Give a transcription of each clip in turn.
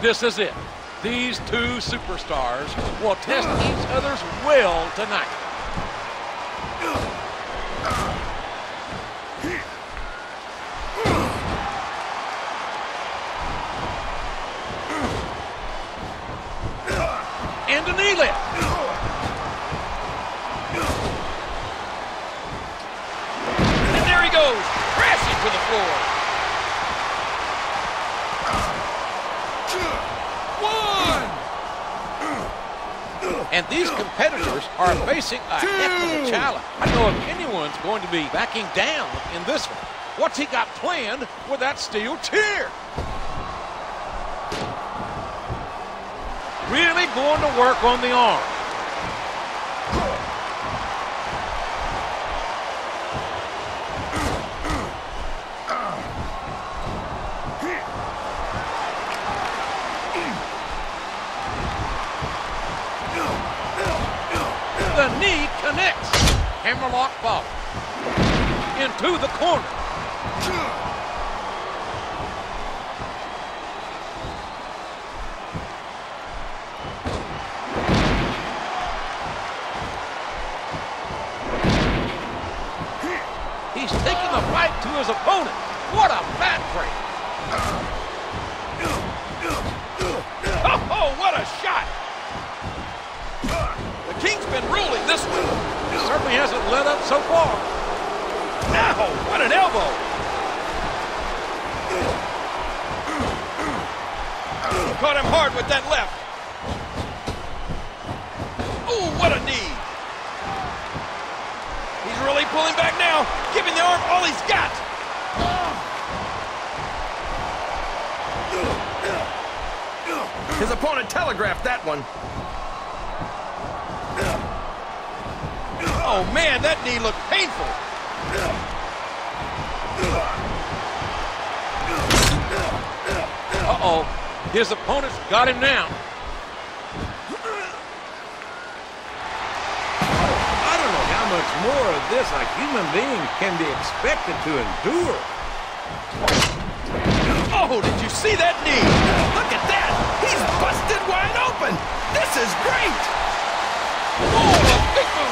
This is it. These two superstars will test each other's will tonight. And a knee lift. And there he goes, crashing to the floor. One. And these competitors are facing a heck of a challenge. I don't know if anyone's going to be backing down in this one. What's he got planned with that steel chair? Really going to work on the arm. The knee connects. Hammerlock ball. Into the corner. He's taking the fight to his opponent. What a back break. Certainly hasn't let up so far. Now, what an elbow. Caught him hard with that left. Ooh, what a knee. He's really pulling back now, giving the arm all he's got. His opponent telegraphed that one. Oh, man, that knee looked painful. Uh-oh. His opponent's got him now. I don't know how much more of this a human being can be expected to endure. Oh, did you see that knee? Look at that! He's busted wide open! This is great!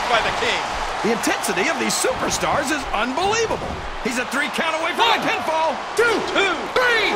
By the King. The intensity of these superstars is unbelievable. He's a three count away from a pinfall. Two, two, three,